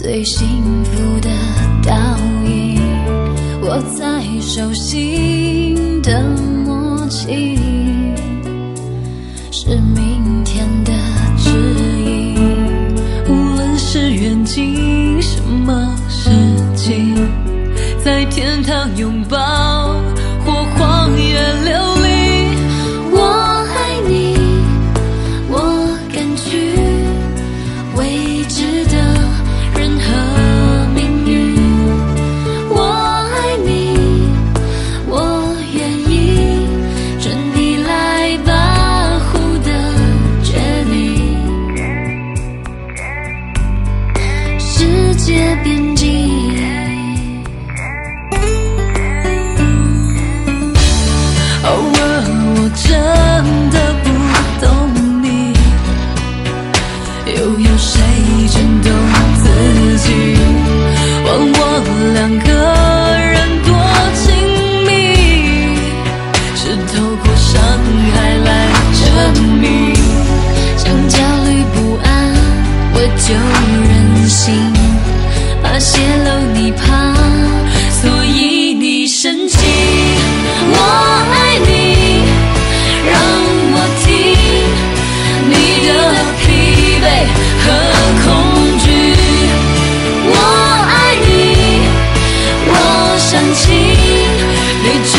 最幸福的倒影，握在手心的默契，是明天的指引。无论是远近，什么事情，在天堂拥抱又有谁真懂自己？忘我两个人多亲密是透过伤害来证明。想焦虑不安我就任性怕泄露你怕。情，你。